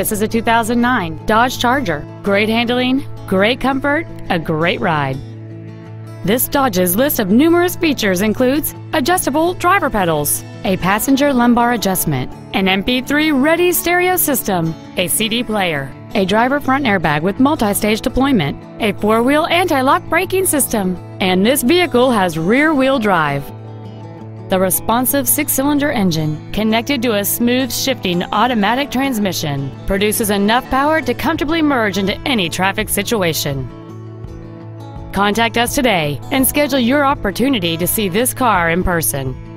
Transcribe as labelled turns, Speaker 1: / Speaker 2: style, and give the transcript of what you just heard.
Speaker 1: This is a 2009 Dodge Charger. Great handling, great comfort, a great ride. This Dodge's list of numerous features includes adjustable driver pedals, a passenger lumbar adjustment, an MP3 ready stereo system, a CD player, a driver front airbag with multi-stage deployment, a four-wheel anti-lock braking system, and this vehicle has rear-wheel drive. The responsive six-cylinder engine, connected to a smooth shifting automatic transmission, produces enough power to comfortably merge into any traffic situation. Contact us today and schedule your opportunity to see this car in person.